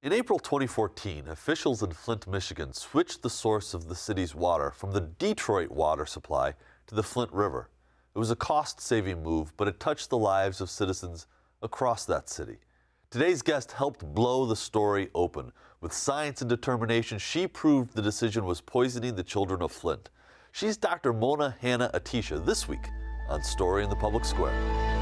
In April 2014, officials in Flint, Michigan switched the source of the city's water from the Detroit water supply to the Flint River. It was a cost saving move, but it touched the lives of citizens across that city. Today's guest helped blow the story open. With science and determination, she proved the decision was poisoning the children of Flint. She's Dr. Mona Hanna-Attisha this week on Story in the Public Square.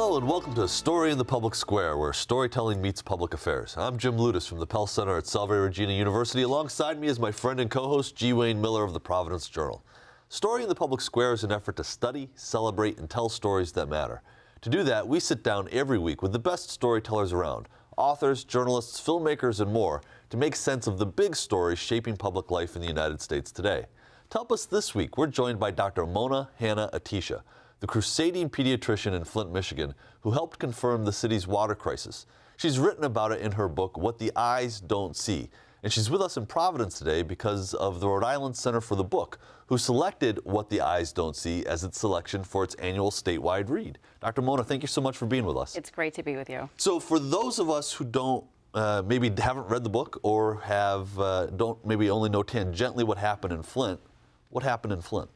Hello and welcome to A Story in the Public Square, where storytelling meets public affairs. I'm Jim Ludes from the Pell Center at Salve Regina University. Alongside me is my friend and co-host G. Wayne Miller of the Providence Journal. Story in the Public Square is an effort to study, celebrate, and tell stories that matter. To do that, we sit down every week with the best storytellers around, authors, journalists, filmmakers, and more, to make sense of the big stories shaping public life in the United States today. To help us this week, we're joined by Dr. Mona Hanna-Attisha the crusading pediatrician in Flint, Michigan, who helped confirm the city's water crisis. She's written about it in her book, What the Eyes Don't See. And she's with us in Providence today because of the Rhode Island Center for the Book, who selected What the Eyes Don't See as its selection for its annual statewide read. Dr. Mona, thank you so much for being with us. It's great to be with you. So, for those of us who don't uh, maybe haven't read the book or have uh, don't maybe only know tangentially what happened in Flint, what happened in Flint?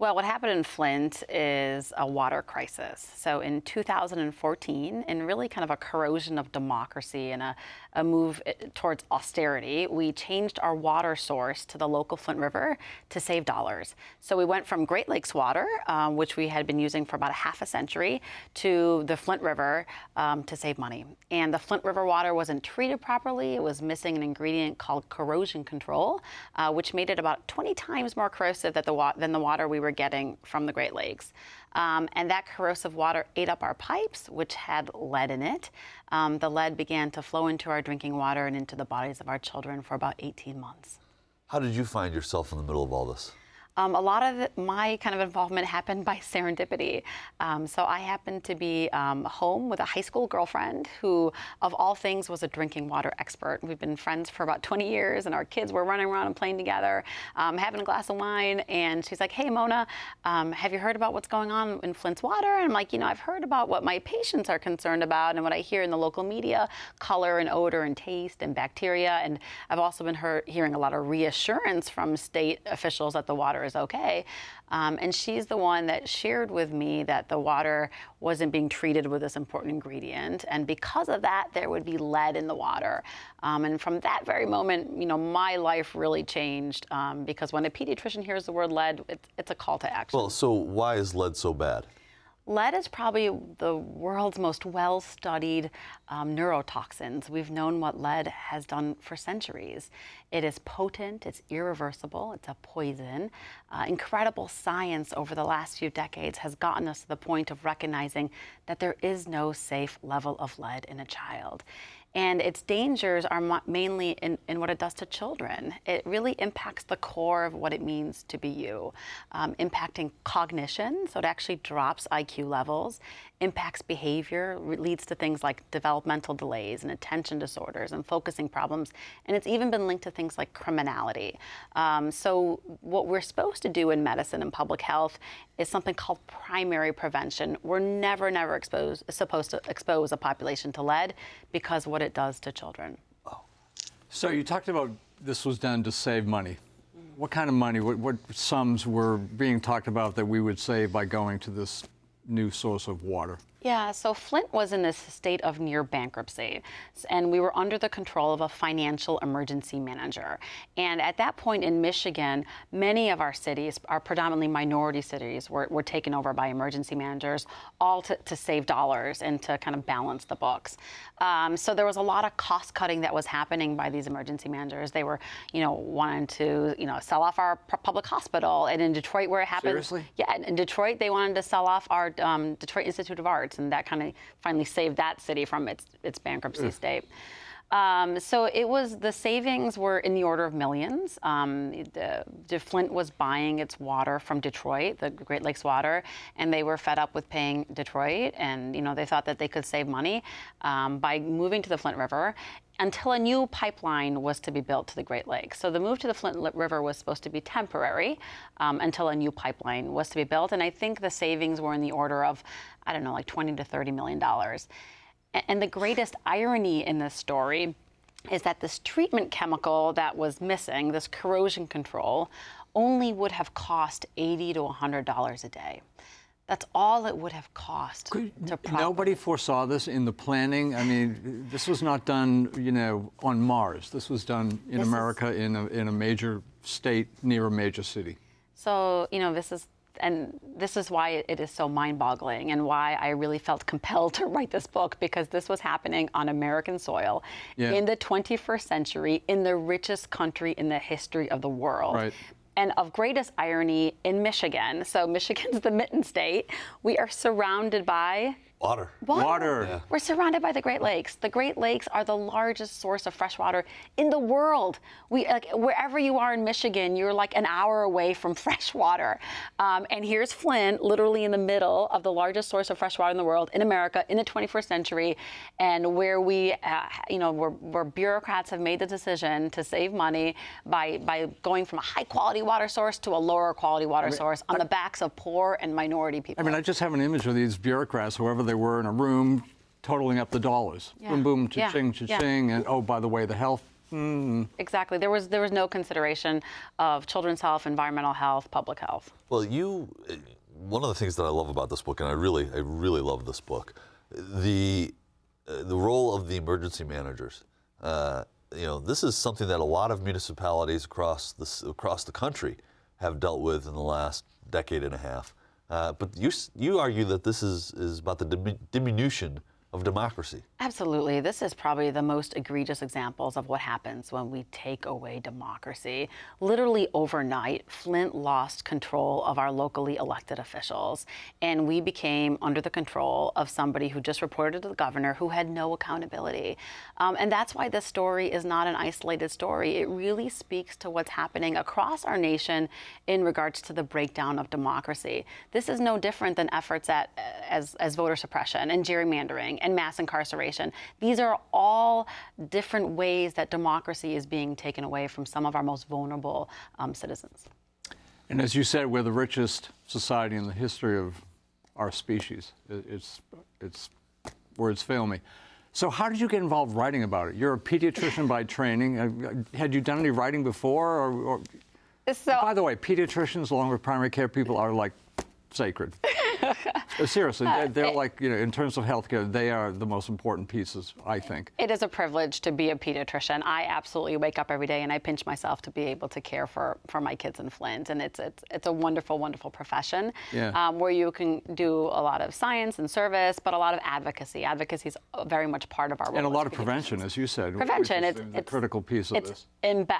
Well, what happened in Flint is a water crisis. So in 2014, in really kind of a corrosion of democracy and a, a move eh, towards austerity, we changed our water source to the local Flint River to save dollars. So we went from Great Lakes water, um, which we had been using for about a half a century, to the Flint River um, to save money. And the Flint River water wasn't treated properly. It was missing an ingredient called corrosion control, uh, which made it about 20 times more corrosive the, than the water we were getting from the Great Lakes. Um, and that corrosive water ate up our pipes, which had lead in it. Um, the lead began to flow into our drinking water and into the bodies of our children for about 18 months. How did you find yourself in the middle of all this? Um, a lot of my kind of involvement happened by serendipity. Um, so I happened to be um, home with a high school girlfriend who, of all things, was a drinking water expert. We've been friends for about 20 years, and our kids were running around and playing together, um, having a glass of wine. And she's like, "Hey, Mona, um, have you heard about what's going on in Flint's water?" And I'm like, "You know, I've heard about what my patients are concerned about and what I hear in the local media: color and odor and taste and bacteria. And I've also been heard, hearing a lot of reassurance from state officials that the water is okay. Um, and she's the one that shared with me that the water wasn't being treated with this important ingredient. And because of that, there would be lead in the water. Um, and from that very moment, you know, my life really changed um, because when a pediatrician hears the word lead, it, it's a call to action. Well, so why is lead so bad? Lead is probably the world's most well studied um, neurotoxins. We've known what lead has done for centuries. It is potent, it's irreversible, it's a poison. Uh, incredible science over the last few decades has gotten us to the point of recognizing that there is no safe level of lead in a child. And its dangers are mainly in, in, what it does to children. It really impacts the core of what it means to be you, um, impacting cognition, so it actually drops IQ levals, impacts behavior, leads to things like developmental delays and attention disorders and focusing problems, and it's even been linked to things like criminality. Um, so, what we're supposed to do in medicine and public health is something called primary prevention. We're never, never exposed, supposed to expose a population to lead because what it does to children. Oh. So, you talked about this was done to save money. What kind of money, what, what sums were being talked about that we would save by going to this new source of water? Yeah, so Flint was in this state of near bankruptcy, and we were under the control of a financial emergency manager. And at that point in Michigan, many of our cities, our predominantly minority cities, were, were taken over by emergency managers, all to, to save dollars and to kind of balance the books. Um, so there was a lot of cost cutting that was happening by these emergency managers. They were, you know, wanting to, you know, sell off our public hospital. And in Detroit, where it happened, Seriously? yeah, in Detroit, they wanted to sell off our um, Detroit Institute of Art and that kind of finally saved that city from its its bankruptcy state. Um, so it was the savings were in the order of millions. Um, the, the Flint was buying its water from Detroit, the Great Lakes Water, and they were fed up with paying Detroit, and you know they thought that they could save money um, by moving to the Flint River until a new pipeline was to be built to the Great Lakes. So the move to the Flint River was supposed to be temporary um, until a new pipeline was to be built, and I think the savings were in the order of I don't know, like 20 to 30 million dollars. And the greatest irony in this story is that this treatment chemical that was missing, this corrosion control, only would have cost 80 to 100 dollars a day. That's all it would have cost. Could, nobody foresaw this in the planning. I mean, this was not done, you know, on Mars. This was done in this America is, in a, in a major state near a major city. So, you know, this is and this is why it is so mind-boggling and why I really felt compelled to write this book because this was happening on American soil yeah. in the 21st century in the richest country in the history of the world. Right. And of greatest irony in Michigan. So Michigan's the mitten state. We are surrounded by Water. Water. Water. Yeah. We're surrounded by the Great Lakes. The Great Lakes are the largest source of fresh water in the world. We like wherever you are in Michigan, you're like an hour away from fresh water. Um, and here's Flint, literally in the middle of the largest source of fresh water in the world in America in the 21st century, and where we, uh, you know, where, where bureaucrats have made the decision to save money by by going from a high quality water source to a lower quality water I mean, source on I, the backs of poor and minority people. I mean, I just have an image of these bureaucrats, whoever they were in a room totaling up the dollars. Yeah. Boom, boom, cha-ching, yeah. cha-ching, yeah. and oh, by the way, the health. Mm. Exactly. There was there was no consideration of children's health, environmental health, public health. Well, you, one of the things that I love about this book, and I really, I really love this book, the uh, the role of the emergency managers. Uh, you know, this is something that a lot of municipalities across the across the country have dealt with in the last decade and a half. Uh, but you, you argue that this is, is about the diminution of democracy. Absolutely. This is probably the most egregious examples of what happens when we take away democracy. Literally overnight, Flint lost control of our locally elected officials, and we became under the control of somebody who just reported to the governor who had no accountability. Um, and that's why this story is not an isolated story. It really speaks to what's happening across our nation in regards to the breakdown of democracy. This is no different than efforts at as, as voter suppression and gerrymandering and mass incarceration. These are all different ways that democracy is being taken away from some of our most vulnerable um, citizens. And as you said, we're the richest society in the history of our species. It's, it's words fail me. So how did you get involved writing about it? You're a pediatrician by training. Had you done any writing before? Or, or... So, by the way, pediatricians along with primary care people are like sacred. Uh, seriously, they're, they're like, you know, in terms of healthcare, they are the most important pieces, I think. It is a privilege to be a pediatrician. I absolutely wake up every day and I pinch myself to be able to care for, for my kids in Flint. And it's, it's, it's a wonderful, wonderful profession yeah. um, where you can do a lot of science and service, but a lot of advocacy. Advocacy is very much part of our role. And a lot of prevention, as you said. Prevention. It's, a critical piece of this.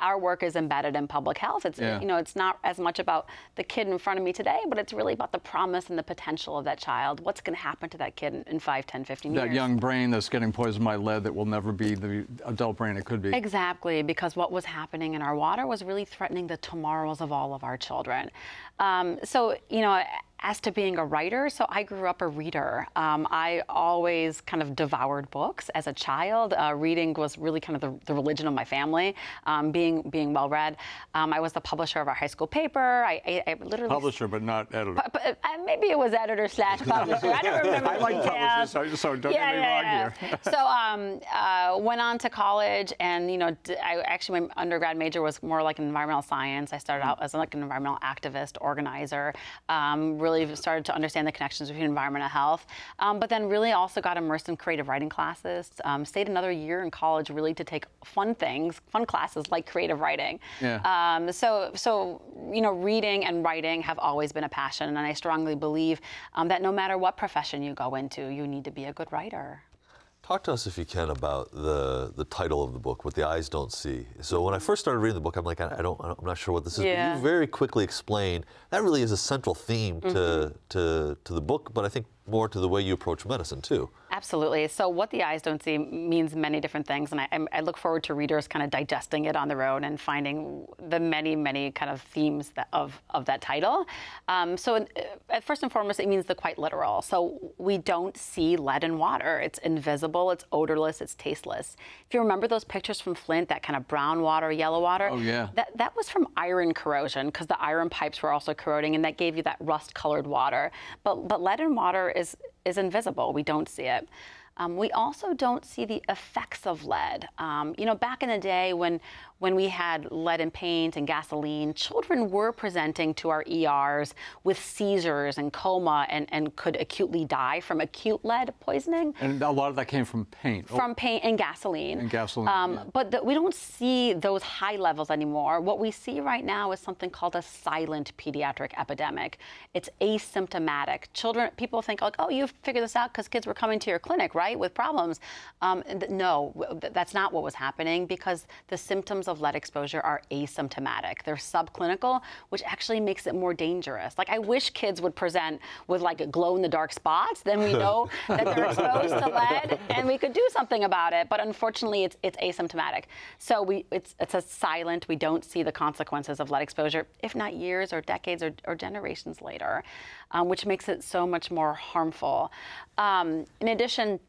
our work is embedded in public health. It's, yeah. you know, it's not as much about the kid in front of me today, but it's really about the promise and the potential of that child. What's going to happen to that kid in 5, 10, 15 years? That young brain that's getting poisoned by lead that will never be the adult brain it could be. Exactly, because what was happening in our water was really threatening the tomorrows of all of our children. Um, so, you know, as to being a writer, so I grew up a reader. Um, I always kind of devoured books as a child. Uh, reading was really kind of the, the religion of my family, um, being being well read. Um, I was the publisher of our high school paper. I, I, I literally publisher, but not editor. But, but, uh, maybe it was editor slash publisher. I don't remember. I like publishers, so, so don't yeah, get me yeah, wrong here. so um, uh, went on to college, and you know, I actually my undergrad major was more like environmental science. I started out as like an environmental activist, organizer. Um, really started to understand the connections between environment and health, um, but then really also got immersed in creative writing classes. Um, stayed another year in college really to take fun things, fun classes like creative writing. Yeah. Um, so, so you know, reading and writing have always been a passion, and I strongly believe um, that no matter what profession you go into, you need to be a good writer. Talk to us, if you can, about the the title of the book, "What the Eyes Don't See." So when I first started reading the book, I'm like, I, I don't, I'm not sure what this is. Yeah. But you very quickly explain that really is a central theme to mm-hmm. to to the book, but I think more to the way you approach medicine too. Absolutely. So, what the eyes don't see means many different things, and I, I'm- look forward to readers kind of digesting it on their own and finding the many, many kind of themes that, of of that title. Um, so, uh, first and foremost, it means the quite literal. So, we don't see lead in water. It's invisible. It's odorless. It's tasteless. If you remember those pictures from Flint, that kind of brown water, yellow water. Oh, yeah. That that was from iron corrosion because the iron pipes were also corroding, and that gave you that rust-colored water. But but lead in water is is invisible. We don't see it. Um, we also don't see the effects of lead. Um, you know, back in the day when when we had lead in paint and gasoline, children were presenting to our ERs with seizures and coma and, and could acutely die from acute lead poisoning And a lot of that came from paint. Oh, from paint and gasoline. And gasoline, Um, yeah. But the, we don't see those high levels anymore. What we see right now is something called a silent pediatric epidemic. It's asymptomatic. Children, people think like, oh, you've figured this out because kids were coming to your clinic, right, with problems. Um, no, that's not what was happening because the symptoms of lead exposure are asymptomatic. They're subclinical, which actually makes it more dangerous. Like I wish kids would present with like glow in the dark spots, then we know that they're exposed to lead and we could do something about it. But unfortunately, it's it's asymptomatic. So we it's it's a silent. We don't see the consequences of lead exposure, if not years or decades or, or generations later, um, which makes it so much more harmful. Um, in addition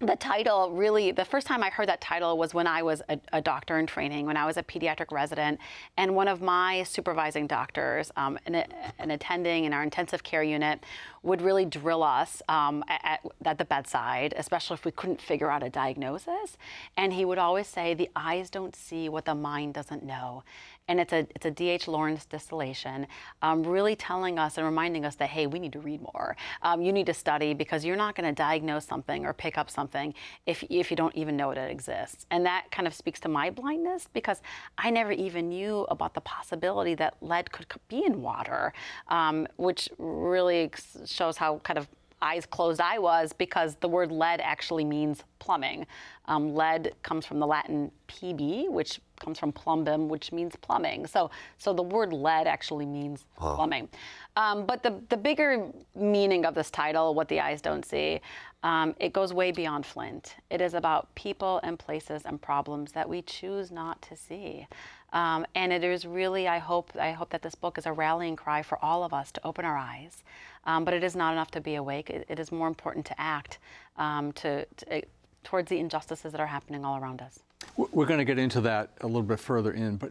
the title really the first time i heard that title was when i was a, a doctor in training when i was a pediatric resident and one of my supervising doctors um, an, an attending in our intensive care unit would really drill us um, at, at the bedside especially if we couldn't figure out a diagnosis. And he would always say the eyes don't see what the mind doesn't know and it's a it's a D.H. Lawrence distillation, um, really telling us and reminding us that hey, we need to read more. Um, you need to study because you're not going to diagnose something or pick up something if if you don't even know that it exists. And that kind of speaks to my blindness because I never even knew about the possibility that lead could be in water, um, which really shows how kind of eyes closed I was because the word lead actually means plumbing. Um, lead comes from the Latin PB, which comes from plumbum, which means plumbing. So, so the word lead actually means plumbing. Um, but the, the bigger meaning of this title, What the Eyes Don't See, um, it goes way beyond Flint. It is about people and places and problems that we choose not to see. Um, and it is really, I hope, I hope that this book is a rallying cry for all of us to open our eyes. Um, but it is not enough to be awake. It, it is more important to act um, to, to, towards the injustices that are happening all around us. We're going to get into that a little bit further in, but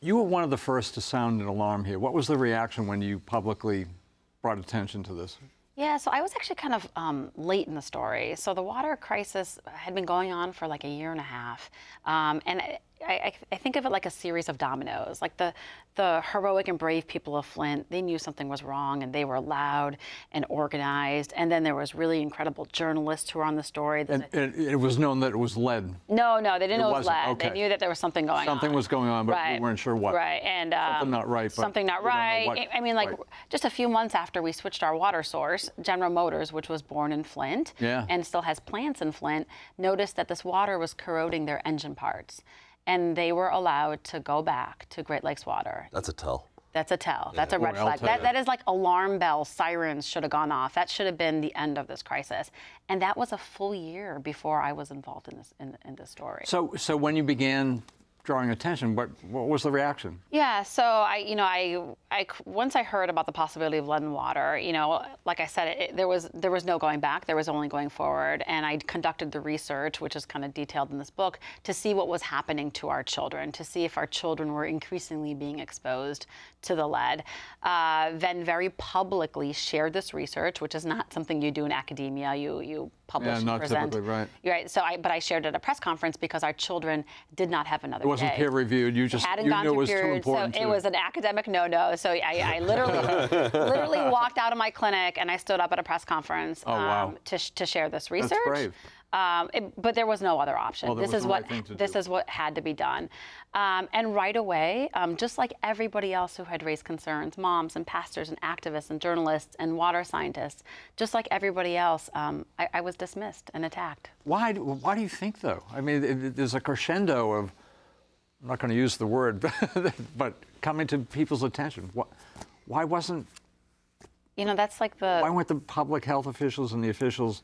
you were one of the first to sound an alarm here. What was the reaction when you publicly brought attention to this? Yeah, so I was actually kind of um, late in the story. So the water crisis had been going on for like a year and a half, um, and I, I, think of it like a series of dominoes. Like the the heroic and brave people of Flint, they knew something was wrong, and they were loud and organized. And then there was really incredible journalists who were on the story. And a- it, it was known that it was lead. no, no, they didn't It know it was lead. okay. They knew that there was something going on. Something was going on, but we weren't sure what. Right, and um, Something not right, but something not we don't know right. what I mean, like right. just a few months after we switched our water source, General Motors, which was born in Flint Yeah. and still has plants in Flint, noticed that this water was corroding their engine parts, and they were allowed to go back to Great Lakes Water. That's a tell. That's a tell. That's a Or red flag. That, that is like alarm bells, sirens should have gone off. That should have been the end of this crisis. And that was a full year before I was involved in this in, in this story. So, so when you began drawing attention, what, what was the reaction? Yeah, so I, you know, I, I, once I heard about the possibility of lead in water, you know, like I said, it, there was there was no going back. There was only going forward, and I conducted the research, which is kind of detailed in this book, to see what was happening to our children, to see if our children were increasingly being exposed to the lead. Uh, then very publicly shared this research, which is not something you do in academia. You you publish Yeah, and not present. typically, right. You're right. So I, but I shared it at a press conference because our children did not have another wasn't peer reviewed. You just hadn't you gone knew it through was too important. so it was an academic no-no. So I, I literally, literally walked out of my clinic and I stood up at a press conference um, Oh, wow. to, to share this research. brave. Um, it, but there was no other option. Well, this is what right this do. is what had to be done. Um, and right away, um, just like everybody else who had raised concerns, moms and pastors and activists and journalists and water scientists, just like everybody else, um, I, I was dismissed and attacked. Why, do- why do you think, though? I mean, it- it- there's a crescendo of, I'm not going to use the word, but coming to people's attention. Why, why wasn't, You know, that's like the why weren't the public health officials and the officials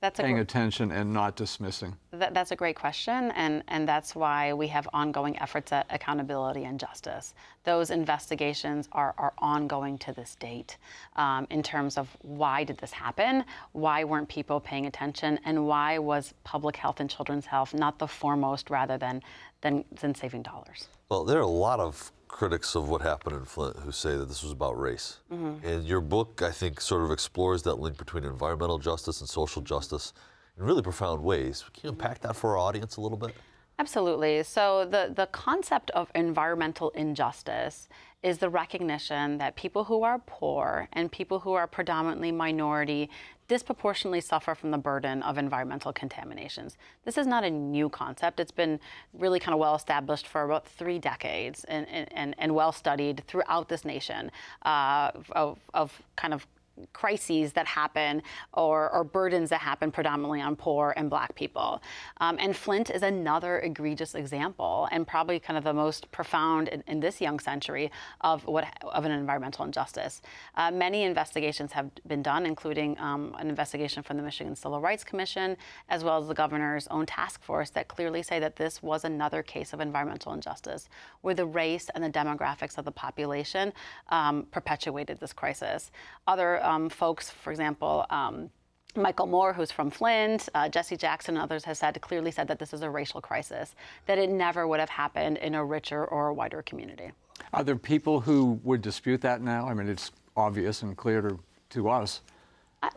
that's a paying gr- attention and not dismissing? That, that's a great question, and, and that's why we have ongoing efforts at accountability and justice. Those investigations are, are ongoing to this date um, in terms of why did this happen, why weren't people paying attention, and why was public health and children's health not the foremost rather than, than, than saving dollars. Well, there are a lot of critics of what happened in Flint who say that this was about race. Mm-hmm. And your book, I think, sort of explores that link between environmental justice and social justice in really profound ways. Can you unpack that for our audience a little bit? Absolutely. So the, the concept of environmental injustice is the recognition that people who are poor and people who are predominantly minority disproportionately suffer from the burden of environmental contaminations. This is not a new concept. It's been really kind of well established for about three decades and, and, and well studied throughout this nation uh, of, of kind of crises that happen or, or burdens that happen predominantly on poor and black people. Um, and Flint is another egregious example and probably kind of the most profound in, in this young century of what of an environmental injustice. Uh, many investigations have been done, including um, an investigation from the Michigan Civil Rights Commission, as well as the governor's own task force that clearly say that this was another case of environmental injustice, where the race and the demographics of the population um, perpetuated this crisis. Other um, folks, for example, um, Michael Moore, who's from Flint, uh, Jesse Jackson, and others has said clearly said that this is a racial crisis, that it never would have happened in a richer or a wider community. Are there people who would dispute that now? I mean, it's obvious and clear to, to us.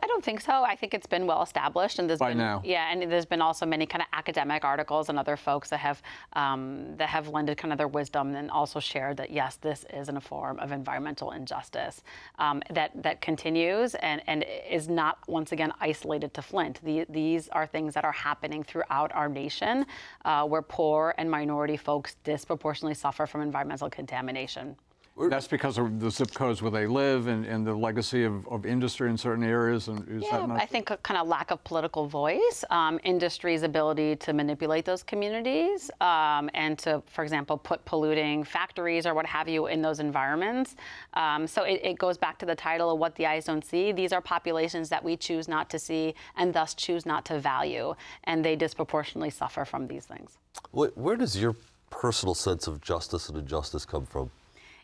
I don't think so. I think it's been well established, and there's By been now. yeah, and there's been also many kind of academic articles and other folks that have um, that have lended kind of their wisdom and also shared that yes, this is in a form of environmental injustice um, that that continues and and is not once again isolated to Flint. The, these are things that are happening throughout our nation, uh, where poor and minority folks disproportionately suffer from environmental contamination. That's because of the zip codes where they live and, and the legacy of, of industry in certain areas. And is Yeah, that? I think a kind of lack of political voice, um, industry's ability to manipulate those communities, um, and to, for example, put polluting factories or what have you in those environments. Um, so it, it goes back to the title of What the Eyes Don't See. These are populations that we choose not to see and thus choose not to value, and they disproportionately suffer from these things. Wh- Where does your personal sense of justice and injustice come from?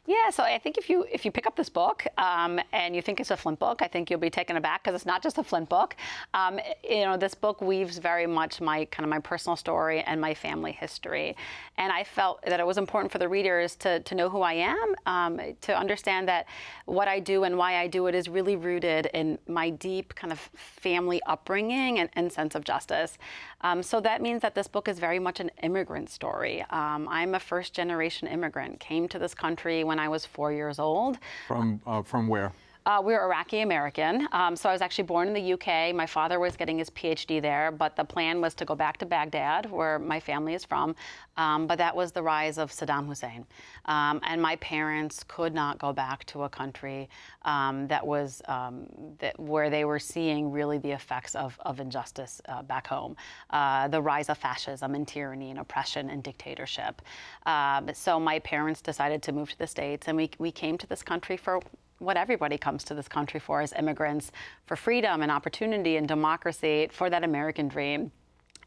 Yeah, so I think if you if you pick up this book um, and you think it's a Flint book, I think you'll be taken aback because it's not just a Flint book. Um, you know, this book weaves very much my kind of my personal story and my family history, and I felt that it was important for the readers to to know who I am, um, to understand that what I do and why I do it is really rooted in my deep kind of family upbringing and, and sense of justice. Um, so that means that this book is very much an immigrant story. Um, I'm a first generation immigrant, came to this country when I was four years old. From, uh, from where? Uh, we're Iraqi American. Um, so I was actually born in the UK. My father was getting his PhD there, but the plan was to go back to Baghdad, where my family is from. Um, but that was the rise of Saddam Hussein. Um, and my parents could not go back to a country um, that was um, that, where they were seeing really the effects of, of injustice uh, back home. Uh, the rise of fascism and tyranny and oppression and dictatorship. Um, so my parents decided to move to the States, and we, we came to this country for what everybody comes to this country for as immigrants for freedom and opportunity and democracy, for that American dream.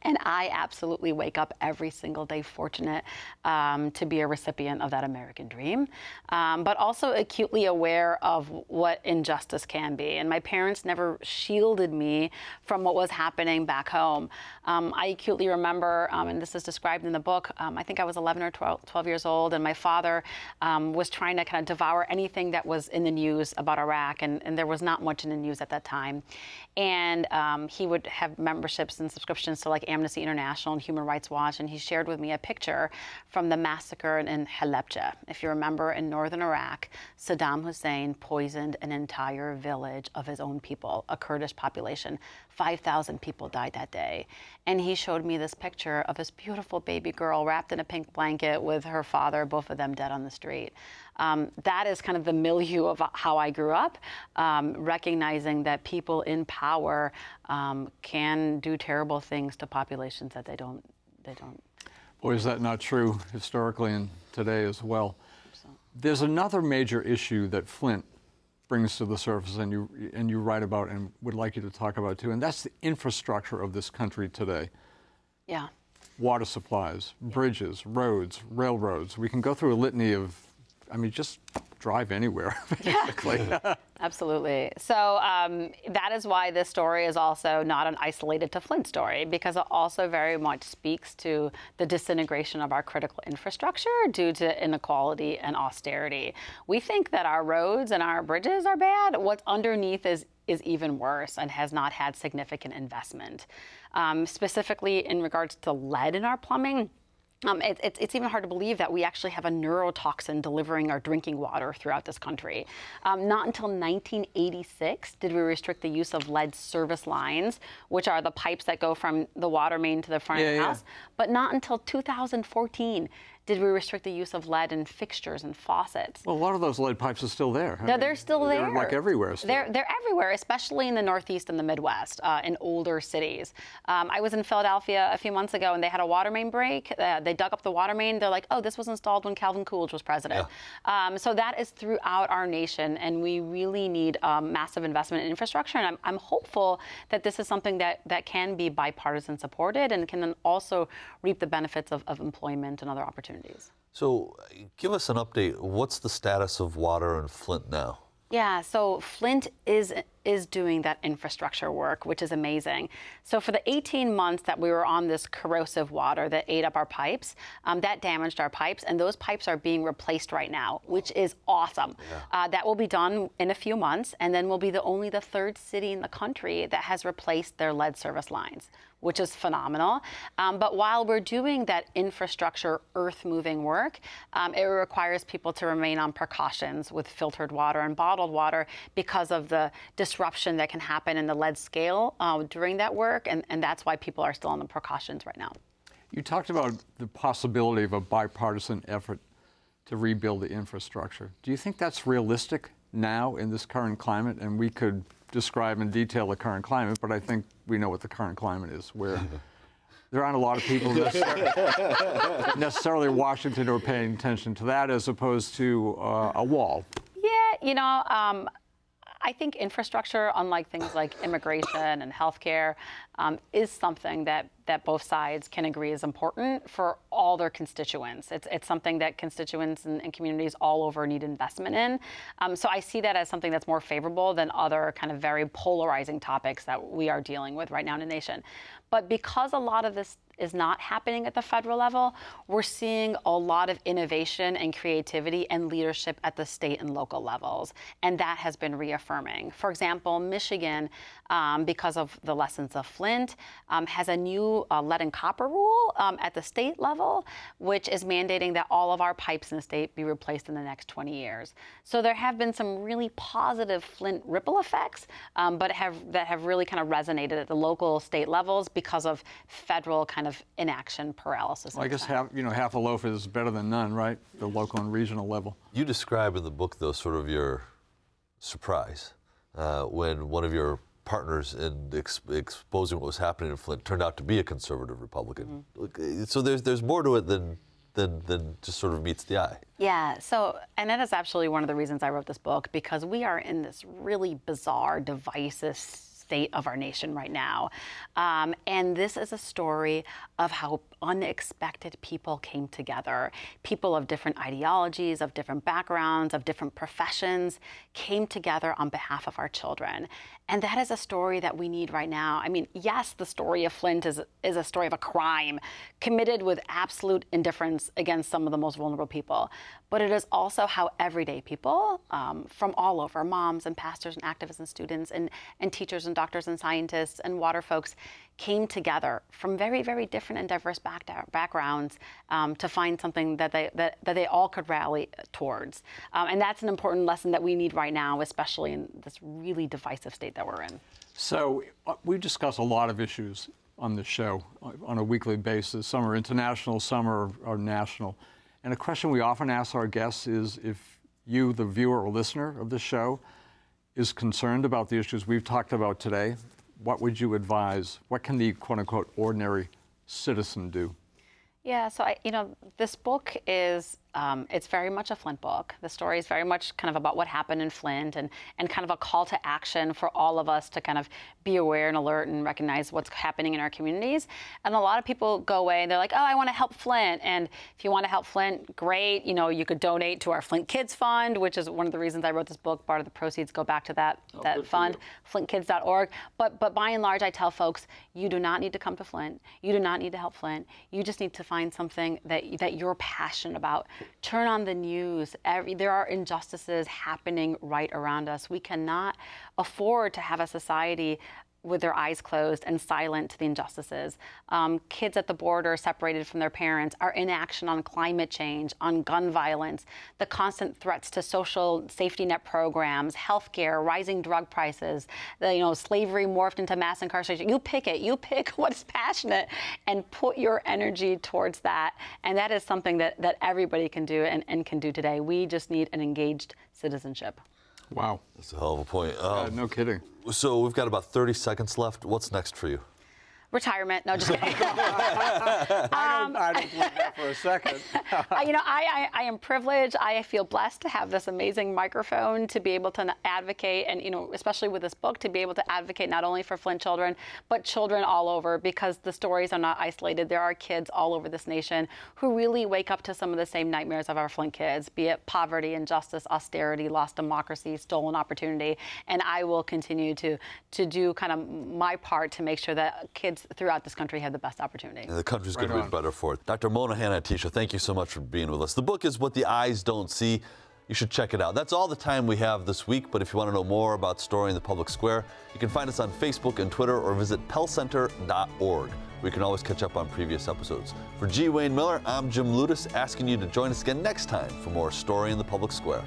And I absolutely wake up every single day fortunate um, to be a recipient of that American dream, um, but also acutely aware of what injustice can be. And my parents never shielded me from what was happening back home. Um, I acutely remember, um, and this is described in the book, um, I think I was 11 or 12, 12 years old, and my father um, was trying to kind of devour anything that was in the news about Iraq, and, and there was not much in the news at that time. And he would have memberships and subscriptions to like Amnesty International and Human Rights Watch, and he shared with me a picture from the massacre in Halabja. If you remember, in northern Iraq, Saddam Hussein poisoned an entire village of his own people, a Kurdish population. 5,000 people died that day. And he showed me this picture of this beautiful baby girl wrapped in a pink blanket with her father, both of them dead on the street. Um, that is kind of the milieu of how I grew up, um, recognizing that people in power um, can do terrible things to populations that they don't, they don't. Boy, is that not true historically and today as well. There's another major issue that Flint brings to the surface and you, and you write about and would like you to talk about too, and that's the infrastructure of this country today. Yeah. Water supplies, bridges, roads, railroads. We can go through a litany of, I mean, just drive anywhere, basically. Absolutely. So um, that is why this story is also not an isolated to Flint story, because it also very much speaks to the disintegration of our critical infrastructure due to inequality and austerity. We think that our roads and our bridges are bad. What's underneath is is even worse and has not had significant investment. Um, specifically in regards to lead in our plumbing, um, it, it, it's even hard to believe that we actually have a neurotoxin delivering our drinking water throughout this country. Um, not until 1986 did we restrict the use of lead service lines, which are the pipes that go from the water main to the front yeah, of the yeah. house. But not until 2014 did we restrict the use of lead in fixtures and faucets. Well, a lot of those lead pipes are still there. I No, mean, they're still there. They're like everywhere still. They're, they're everywhere, especially in the Northeast and the Midwest, uh, in older cities. Um, I was in Philadelphia a few months ago, and they had a water main break. Uh, they dug up the water main. They're like, "Oh, this was installed when Calvin Coolidge was president." Um, so that is throughout our nation, and we really need um, massive investment in infrastructure. And I'm, I'm hopeful that this is something that that can be bipartisan supported and can then also reap the benefits of, of employment and other opportunities. So, uh, give us an update. What's the status of water in Flint now? Yeah, so Flint is is doing that infrastructure work, which is amazing. So for the 18 months that we were on this corrosive water that ate up our pipes, um, that damaged our pipes, and those pipes are being replaced right now, which is awesome. Uh, that will be done in a few months, and then we'll be the only the third city in the country that has replaced their lead service lines which is phenomenal. Um, but while we're doing that infrastructure, earth moving work, um, it requires people to remain on precautions with filtered water and bottled water because of the disruption that can happen in the lead scale uh, during that work. And, and that's why people are still on the precautions right now. You talked about the possibility of a bipartisan effort to rebuild the infrastructure. Do you think that's realistic now in this current climate? And we could describe in detail the current climate, but I think we know what the current climate is, where there aren't a lot of people necessarily, necessarily in Washington who are paying attention to that as opposed to uh, a wall. Yeah, you know, um, I think infrastructure, unlike things like immigration and healthcare, um, is something that, that both sides can agree is important for all their constituents. It's, it's something that constituents and, and communities all over need investment in. Um, so I see that as something that's more favorable than other kind of very polarizing topics that we are dealing with right now in the nation. But because a lot of this is not happening at the federal level, we're seeing a lot of innovation and creativity and leadership at the state and local levels. And that has been reaffirming. For example, Michigan, um, because of the lessons of Flint, um, has a new uh, lead and copper rule um, at the state level, which is mandating that all of our pipes in the state be replaced in the next 20 years. So there have been some really positive Flint ripple effects, um, but have that have really kind of resonated at the local state levels because of federal kind of inaction paralysis. Well, I guess half, you know, half a loaf is better than none, right? The local and regional level. You describe in the book, though, sort of your surprise uh, when one of your partners in ex- exposing what was happening in Flint turned out to be a conservative Republican. Mm-hmm. So there's there's more to it than than than just sort of meets the eye. Yeah, so, and that is absolutely one of the reasons I wrote this book because we are in this really bizarre, divisive state of our nation right now. Um, and this is a story of how unexpected people came together. People of different ideologies, of different backgrounds, of different professions came together on behalf of our children. And that is a story that we need right now. I mean, yes, the story of Flint is, is a story of a crime committed with absolute indifference against some of the most vulnerable people. But it is also how everyday people um, from all over, moms and pastors and activists and students and, and teachers and doctors and scientists and water folks, came together from very, very different and diverse back backgrounds um, to find something that they, that, that they all could rally towards. Um, and that's an important lesson that we need right now, especially in this really divisive state that we're in. So uh, we discuss a lot of issues on the show uh, on a weekly basis. Some are international, some are, are national. And a question we often ask our guests is if you, the viewer or listener of the show, is concerned about the issues we've talked about today, what would you advise? What can the quote unquote ordinary citizen do? Yeah, so I, you know, this book is um, it's very much a Flint book. The story is very much kind of about what happened in Flint and, and kind of a call to action for all of us to kind of be aware and alert and recognize what's happening in our communities. And a lot of people go away and they're like, oh, I want to help Flint. And if you want to help Flint, great. You know, you could donate to our Flint Kids Fund, which is one of the reasons I wrote this book. Part of the proceeds go back to that, oh, that fund, flintkids.org. But, but by and large, I tell folks, you do not need to come to Flint. You do not need to help Flint. You just need to find something that, that you're passionate about Turn on the news. Every, there are injustices happening right around us. We cannot afford to have a society with their eyes closed and silent to the injustices. Um, kids at the border separated from their parents, our inaction on climate change, on gun violence, the constant threats to social safety net programs, healthcare, rising drug prices, the, you know, slavery morphed into mass incarceration. You pick it. You pick what's passionate and put your energy towards that. And that is something that, that everybody can do and, and can do today. We just need an engaged citizenship. Wow. That's a hell of a point. Um, yeah, no kidding. So we've got about 30 seconds left. What's next for you? Retirement. No, just kidding. um, I don't believe that for a second. you know, I, I, I, am privileged. I feel blessed to have this amazing microphone to be able to advocate, and you know, especially with this book, to be able to advocate not only for Flint children, but children all over, because the stories are not isolated. There are kids all over this nation who really wake up to some of the same nightmares of our Flint kids, be it poverty, injustice, austerity, lost democracy, stolen opportunity, and I will continue to to do kind of my part to make sure that kids kids throughout this country have the best opportunity. And the country's right going to be better for it. Dr. Mona Hanna-Attisha, thank you so much for being with us. The book is What the Eyes Don't See. You should check it out. That's all the time we have this week, but if you want to know more about Story in the Public Square, you can find us on Facebook and Twitter or visit pellcenter.org. We can always catch up on previous episodes. For G. Wayne Miller, I'm Jim Ludes, asking you to join us again next time for more Story in the Public Square.